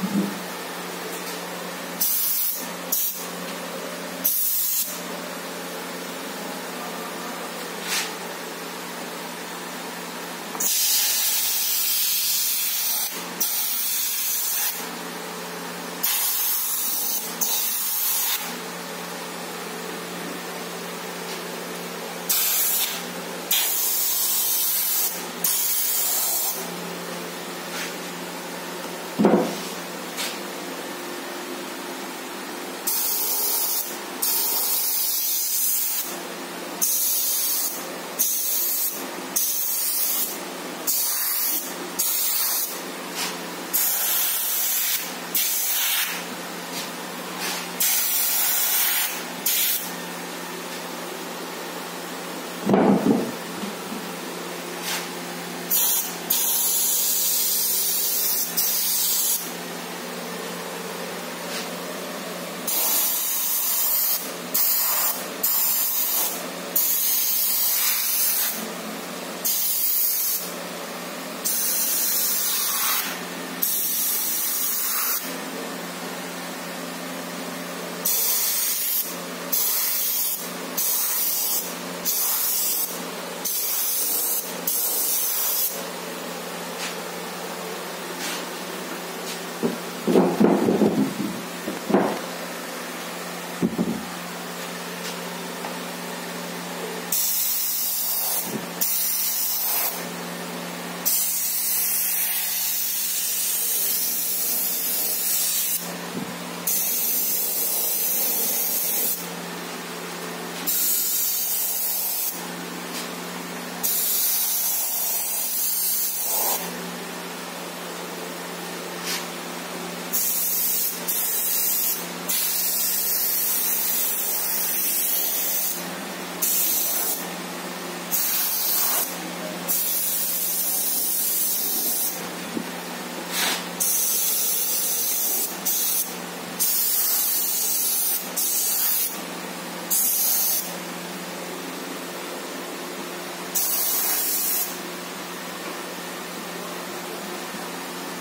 Mm-hmm.